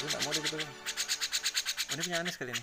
aduh nggak mau deh gitu. Ini punya Anes kali ini.